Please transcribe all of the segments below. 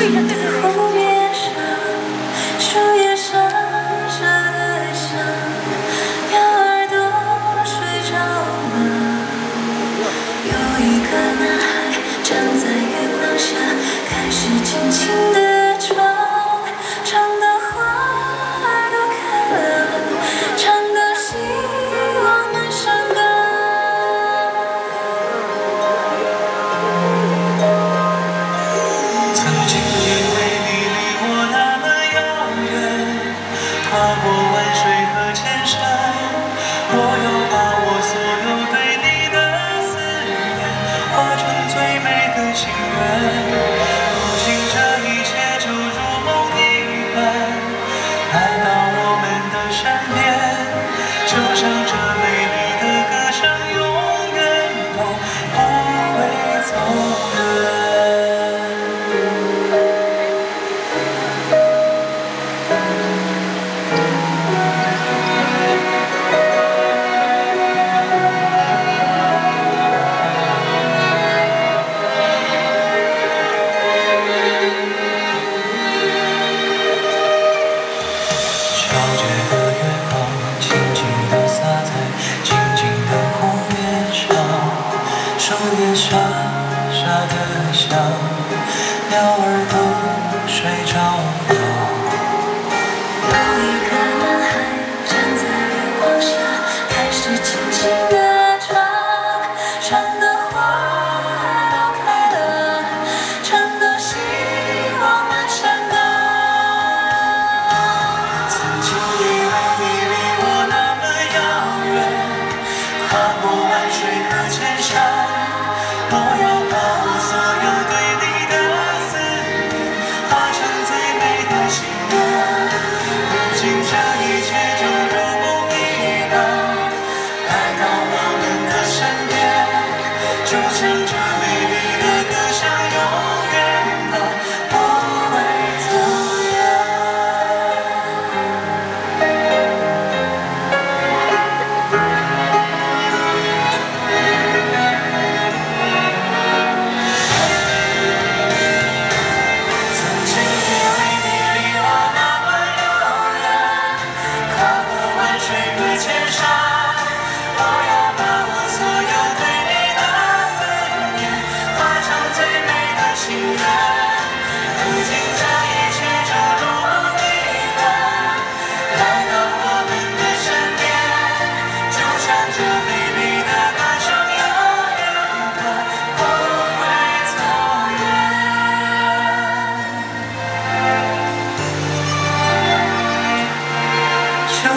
because 就唱这。洒在静静的湖面上树叶沙沙的响鸟儿都睡着。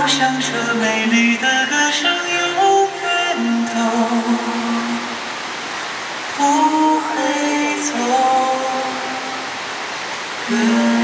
就像这美丽的歌声永远都不会走远